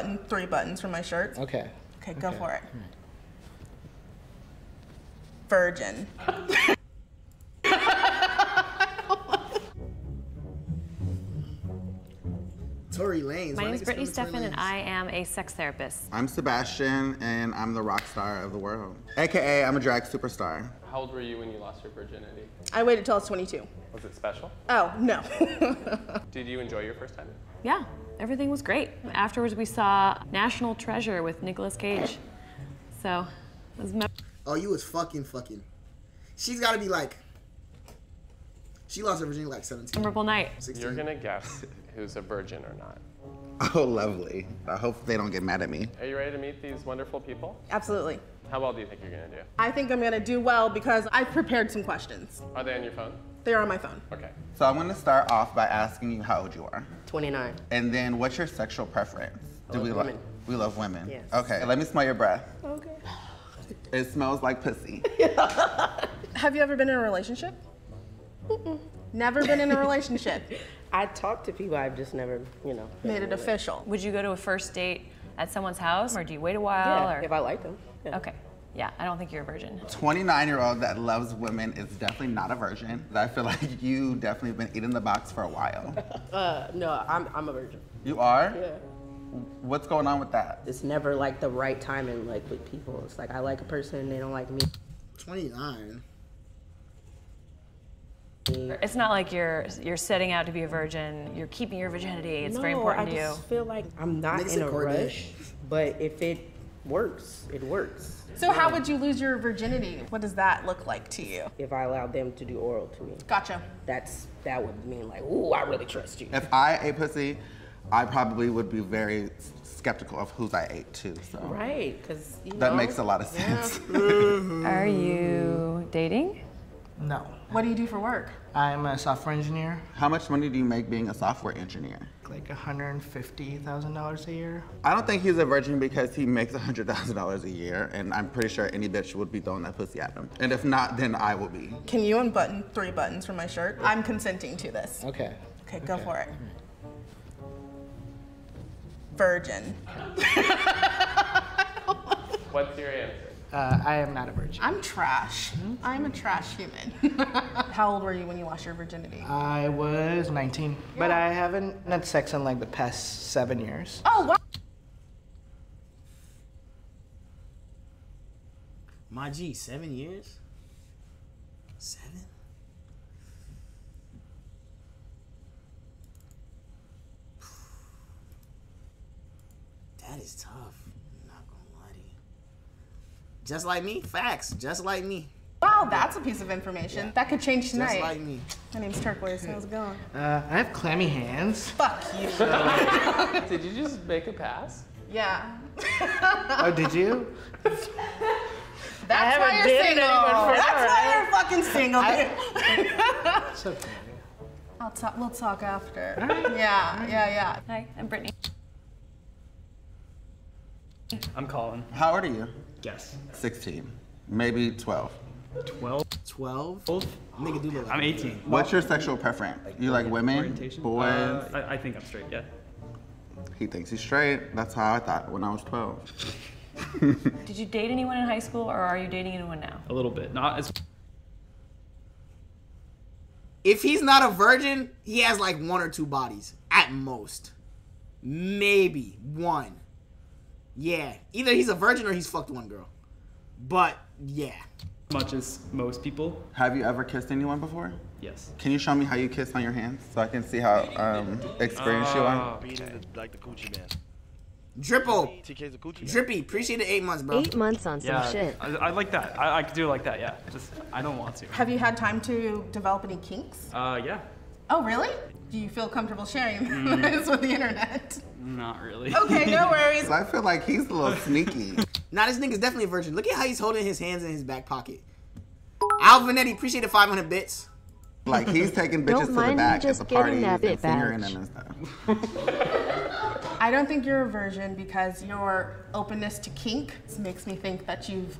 button three buttons from my shirt. Okay. Okay, go for it. Hmm. Virgin. Tory Lanez. My name is Brittany spell Steffen, and I am a sex therapist. I'm Sebastian, and I'm the rock star of the world. AKA, I'm a drag superstar. How old were you when you lost your virginity? I waited till I was 22. Was it special? Oh, no. Did you enjoy your first time? Yeah, everything was great. Afterwards, we saw National Treasure with Nicolas Cage. So, it was me- Oh, you was fucking fucking. She's got to be like. She lost her virginity like 17. memorable night. 16. You're gonna guess who's a virgin or not. Oh, lovely. I hope they don't get mad at me. Are you ready to meet these wonderful people? Absolutely. How well do you think you're gonna do? I think I'm gonna do well because I've prepared some questions. Are they on your phone? They're on my phone. Okay. So I'm gonna start off by asking you how old you are. 29. And then what's your sexual preference? Do love we women. we love women? Yes. Okay, let me smell your breath. Okay. It smells like pussy. Have you ever been in a relationship? Never been in a relationship. I talk to people, I've just never, you know. Made it with. official. Would you go to a first date at someone's house, or do you wait a while? Yeah, or? if I like them. Yeah. Okay. Yeah, I don't think you're a virgin. 29 year old that loves women is definitely not a virgin. I feel like you definitely have been eating the box for a while. Uh, no, I'm, I'm a virgin. You are? Yeah. What's going on with that? It's never like the right timing, like with people. It's like I like a person, they don't like me. 29. It's not like you're you're setting out to be a virgin. You're keeping your virginity. It's very important I to you. I just feel like I'm not Niggas in a Corday. rush, but if it works, it works. So, how would you lose your virginity? What does that look like to you? If I allowed them to do oral to me, Gotcha. that's that would mean like, ooh, I really trust you. If I ate pussy, I probably would be very skeptical of who's I ate too. So Right, because that know, makes a lot of sense. Are you dating? No. What do you do for work? I'm a software engineer, How much money do you make being a software engineer? like $150,000 a year. I don't think he's a virgin because he makes $100,000 a year, and I'm pretty sure any bitch would be throwing that pussy at him. And if not, then I will be. Can you unbutton three buttons from my shirt? I'm consenting to this. Okay. Okay, go for it. Virgin. What's your answer? Uh, I am not a virgin. I'm trash. I'm a trash human. How old were you when you lost your virginity? I was 19, but I haven't had sex in like the past seven years. Oh, wow. My G, seven years? Seven? That is tough. I'm not gonna lie to you. Just like me? Facts. Just like me. Wow, that's a piece of information. That could change tonight. Just like me. My name's Turquoise. How's it going? Uh, I have clammy hands. Fuck you. Did you just make a pass? Yeah. Oh, did you? That's haven't why you're single. That's sure, why you're fucking single. It's okay. I'll talk. We'll talk after. Yeah, yeah, yeah. Hi, I'm Brittany. I'm Colin. How old are you? Guess. 16, maybe 12. 12. 12? Both? Nigga do look like I'm 18. What's your sexual preference? You like women, boys? Uh, I, I think I'm straight, yeah. he thinks he's straight. That's how I thought when I was 12. Did you date anyone in high school, or are you dating anyone now? A little bit. Not as If he's not a virgin, he has like one or two bodies at most. Maybe one. Yeah. Either he's a virgin or he's fucked one girl. But yeah. much as most people. Have you ever kissed anyone before? Yes. Can you show me how you kiss on your hands so I can see how um, experienced you are? Oh, like the Gucci man. Dripple. TK's a Gucci man. Drippy. Appreciate the eight months, bro. Eight months on some Yeah, shit. I, I like that. I, I could do it like that, yeah. Just, I don't want to. Have you had time to develop any kinks? Uh, yeah. Oh, really? Do you feel comfortable sharing Mm. this with the internet? Not really. Okay, no worries. I feel like he's a little sneaky. Nah, this nigga's definitely a virgin. Look at how he's holding his hands in his back pocket. Alvinetti, appreciate the 500 bits. Like he's taking Don't bitches to the mind me back at just the getting parties that and bit fingering badge. them and stuff. I don't think you're a virgin because your openness to kink makes me think that you've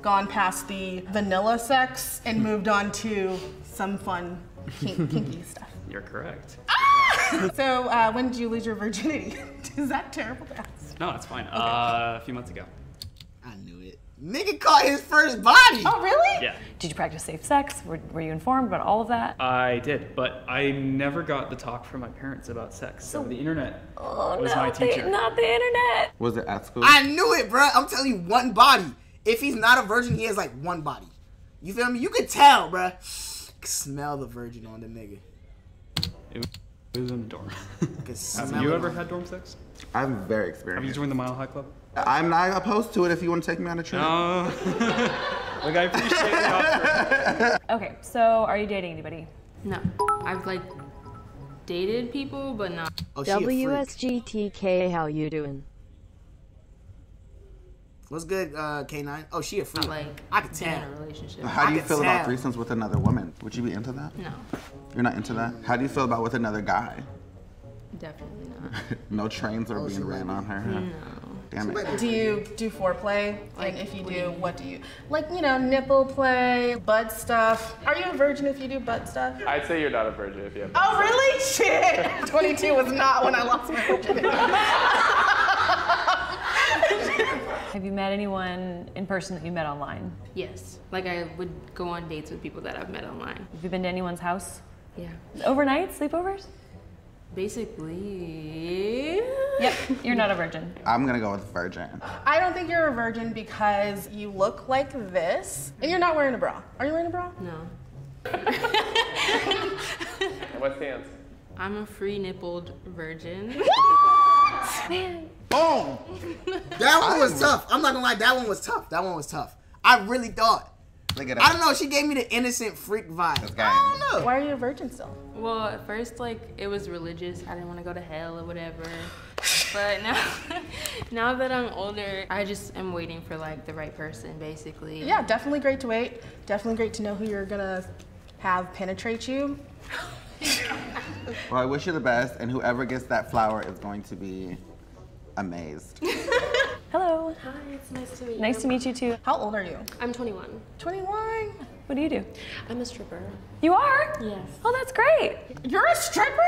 gone past the vanilla sex and moved on to some fun kink, kinky stuff. You're correct. Ah! So, uh, when did you lose your virginity? Is that terrible to ask? No, it's fine. Uh, a few months ago. I knew it. Nigga caught his first body. Oh, really? Yeah. Did you practice safe sex? Were, were you informed about all of that? I did, but I never got the talk from my parents about sex. So the internet oh, was no, my the- teacher. not the internet. Was it at school? I knew it, bruh. I'm telling you, one body. If he's not a virgin, he has like one body. You feel me? You could tell, bruh. Smell the virgin on the nigga. It was, in the dorm. Have you ever had dorm sex? I'm very experienced. Have you joined the Mile High Club? I'm not opposed to it if you want to take me on a trip. No. Look, I appreciate the offer. Okay, so are you dating anybody? No, I've like dated people, but not. Oh, she a freak. WSGTK, how you doing? What's good, uh, K9? Oh, she a freak. Not like I could been in tell. a relationship. How do you could feel about tell. threesomes with another woman? Would you be into that? No, You're not into that? How do you feel about with another guy? definitely not. No trains are being ran on her. huh? Damn it. Do you do foreplay? and if you do, what do you like? You know, nipple play, butt stuff. Are you a virgin if you do butt stuff? I'd say you're not a virgin if you have. Oh, really? Shit. 22 was not when I lost my virginity. Have you met anyone in person that you met online? Yes, like I would go on dates with people that I've met online. Have you been to anyone's house? Yeah, Overnight sleepovers? basically. Yep, you're not a virgin. I'm gonna go with virgin. I don't think you're a virgin because you look like this and you're not wearing a bra. Are you wearing a bra? No, What's the answer? I'm a free nippled virgin. Boom. That one was tough. I'm not gonna lie. That one was tough. That one was tough. I really thought. Look at that. I don't know. She gave me the innocent freak vibe. This I don't know. Why are you a virgin still? Well, at first, like it was religious. I didn't want to go to hell or whatever. But now, now that I'm older, I just am waiting for like the right person, basically. Yeah, definitely great to wait. Definitely great to know who you're gonna have penetrate you. Well, I wish you the best, and whoever gets that flower is going to be amazed. Hello. Hi, it's nice to meet you. Nice to meet you too. How old are you? I'm 21. 21. What do you do? I'm a stripper. You are? Yes. Oh, that's great. You're a stripper?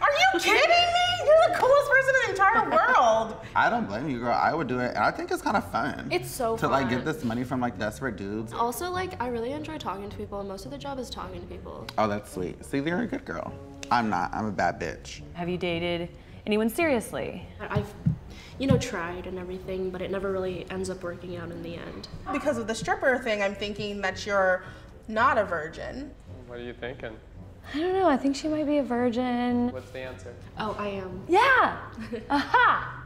Are you kidding me? You're the coolest person in the entire world. I don't blame you, girl. I would do it, and I think it's kind of fun. It's so to like get this money from like desperate dudes. Also, like, I really enjoy talking to people, and most of the job is talking to people. Oh, that's sweet. See, you're a good girl. I'm not. I'm a bad bitch. Have you dated anyone seriously? I've, you know, tried and everything, but it never really ends up working out in the end. Because of the stripper thing, I'm thinking that you're not a virgin. What are you thinking? I don't know. I think she might be a virgin. What's the answer? Oh, I am. Yeah. Aha.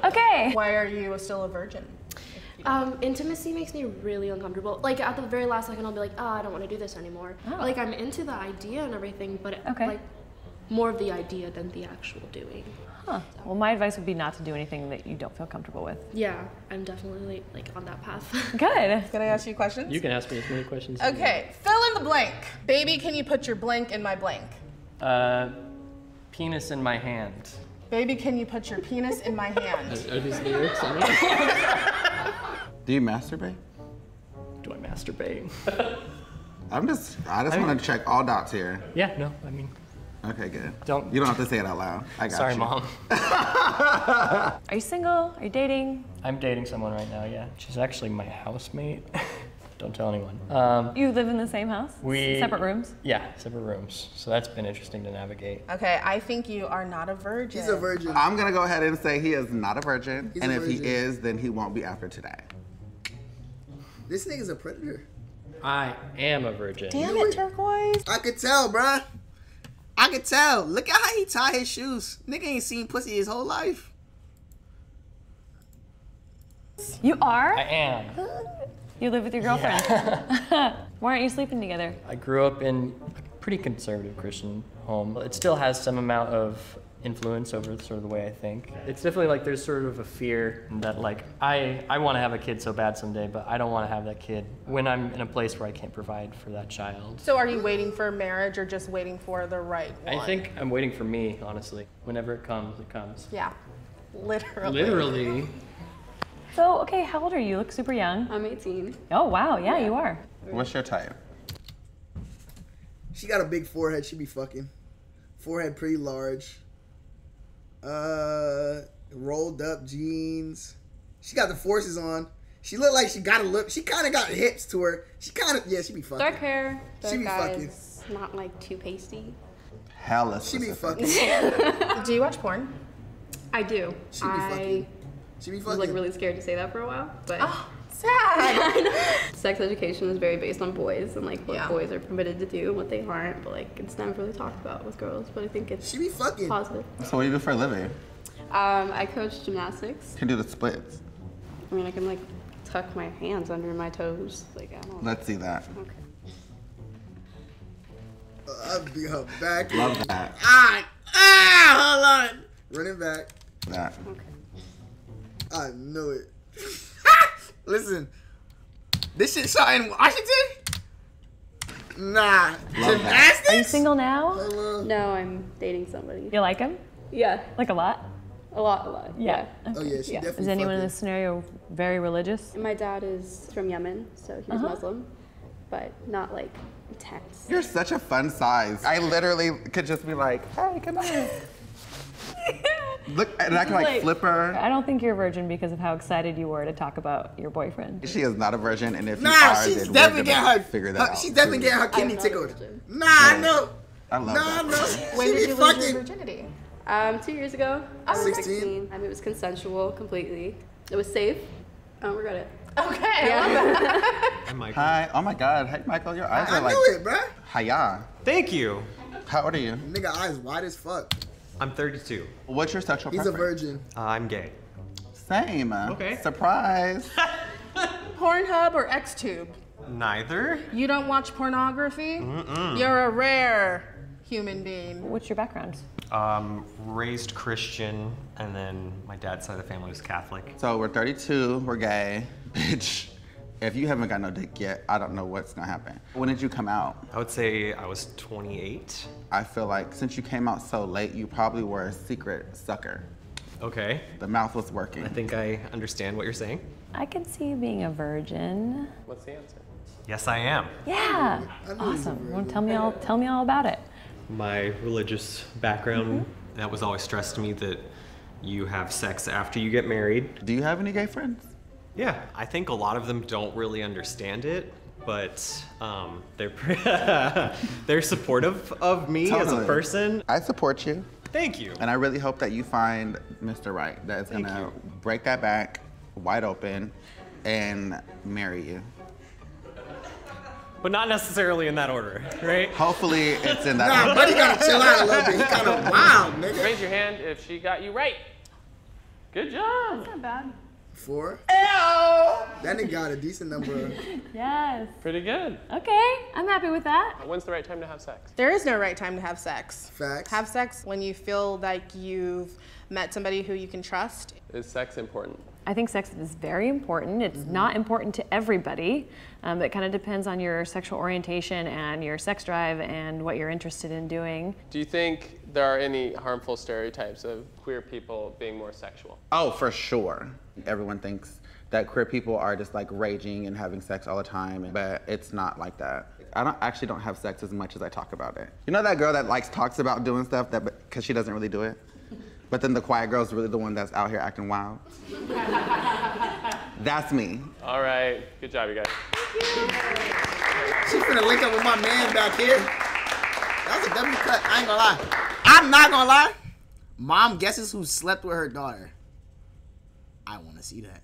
okay. Why are you still a virgin? Um, intimacy makes me really uncomfortable. Like at the very last second, I'll be like, "Oh, I don't want to do this anymore." Oh. Like I'm into the idea and everything, but Okay. like more of the idea than the actual doing. Huh. Well, my advice would be not to do anything that you don't feel comfortable with. Yeah, I'm definitely like on that path. Good. Can I ask you questions? You can ask me as many questions. as you Okay, fill in the blank. Baby, can you put your blank in my blank? Uh, penis in my hand. Baby, can you put your penis in my hand? Are, are these lyrics? I don't. Do you masturbate? Do I masturbate? I'm just. I just I- want to check all dots here. Yeah, no, I mean, Okay, good. Don't- You don't have to say it out loud. I got sorry, you. mom. Are you single? Are you dating? I'm dating someone right now, yeah. She's actually my housemate. don't tell anyone. Um, You live in the same house? we Separate rooms? Yeah, separate rooms. So that's been interesting to navigate. Okay, I think you are not a virgin. He's a virgin. I'm gonna go ahead and say he is not a virgin, He's and a if he is, then he won't be after today. This nigga's a predator. I am a virgin. Damn it, turquoise. I could tell, bruh. I could tell. Look at how he tie his shoes. Nigga ain't seen pussy his whole life. You are? I am. You live with your girlfriend. Why aren't you sleeping together? I grew up in a pretty conservative Christian home. It still has some amount of influence over sort of the way I think. It's definitely like there's sort of a fear that like I I want to have a kid so bad someday, but I don't want to have that kid when I'm in a place where I can't provide for that child. So are you waiting for marriage or just waiting for the right one? I think I'm waiting for me, honestly. Whenever it comes, it comes. Yeah. Literally. Literally. So, okay, how old are you? You look super young. I'm 18. Oh, wow. Yeah, you are. What's your type? She got a big forehead. She'd be fucking. Forehead pretty large. Uh, rolled up jeans. She got the forces on. She looked like she got a look. She kind of got hips to her. She kind of yeah. She be fucking. Dark hair, She be dark fucking. not like too pasty. Hella She be fucking. Do you watch porn? I do. She be I fucking. She be was like really scared to say that for a while, but Sad. sex education is very based on boys and like what Yeah. boys are permitted to do and what they aren't. But like it's never really talked about with girls. But I think it's She be fucking. positive. So what do you do for a living? Um, I coach gymnastics. Can do the splits? I mean, I can like tuck my hands under my toes. Like I don't. Let's see that. Okay. I'd be her back. Love that. Ah, ah, hold on. Running back. That. Okay. I knew it. Listen, this shit shot in Washington. Nah, gymnastics. Are you single now? No, I'm dating somebody. You like him? Yeah, Like a lot? a lot, a lot. Yeah. Oh yeah, she Yeah. definitely. Is anyone in this scenario very religious? My dad is from Yemen, so he's Uh-huh. Muslim, but not like intense. You're such a fun size. I literally could just be like, hey, come here. Look, and I can like, Like- flip her. I don't think you're a virgin because of how excited you were to talk about your boyfriend. She is not a virgin, and if you Nah, are, she's then we're definitely gonna getting her. figure that her- out. she's definitely soon. getting her kidney I'm not a tickled. Nah, I know. I love Nah, that. no. When did be you lose your virginity? Um, two years ago. I was 16? 16. I mean, it was consensual completely. It was safe. I don't regret it. Okay. I'm Michael. Hi. Oh my God. Hey, Michael, your eyes I are like. I knew it, bruh. Hiya. Thank you. How old are you? Nigga eyes wide as fuck. I'm 32. What's your sexual preference? He's a virgin. Uh, I'm gay. Same. Okay. Surprise. Pornhub or XTube? Neither. You don't watch pornography? Mm-mm. You're a rare human being. What's your background? Um, raised Christian, and then my dad's side of the family was Catholic. so we're 32. We're gay. Bitch. If you haven't got no dick yet, I don't know what's gonna happen. When did you come out? I would say I was 28. I feel like since you came out so late, you probably were a secret sucker. Okay. The mouth was working. I think I understand what you're saying. I can see you being a virgin. What's the answer? Yes, I am. Yeah. Awesome. Well, tell me all tell me all about it. My religious background, mm-hmm. that was always stressed to me that you have sex after you get married. Do you have any gay friends? Yeah, I think a lot of them don't really understand it, but um, they're they're supportive of me as a person. I support you. Thank you. And I really hope that you find Mr. Right that is Thank gonna you. break that back wide open and marry you. But not necessarily in that order, right? Hopefully it's in that Nah, order. buddy gotta chill out a little bit. He kind of wild, nigga. Raise your hand if she got you right. Good job. That's not bad. Four. That nigga got a decent number. Yes. Pretty good. Okay. I'm happy with that. When's the right time to have sex? There is no right time to have sex. Facts. Have sex when you feel like you've met somebody who you can trust. Is sex important? I think sex is very important. It's not important to everybody. Um, it kind of depends on your sexual orientation and your sex drive and what you're interested in doing. Do you think there are any harmful stereotypes of queer people being more sexual? Oh, for sure. Everyone thinks that queer people are just like raging and having sex all the time, but it's not like that. I don't actually don't have sex as much as I talk about it. You know that girl that likes talks about doing stuff that because she doesn't really do it, but then the quiet girl is really the one that's out here acting wild. That's me. All right. Good job, you guys. She's gonna link up with my man back here. That was a W cut. I ain't gonna lie. I'm not gonna lie. Mom guesses who slept with her daughter. I wanna see that.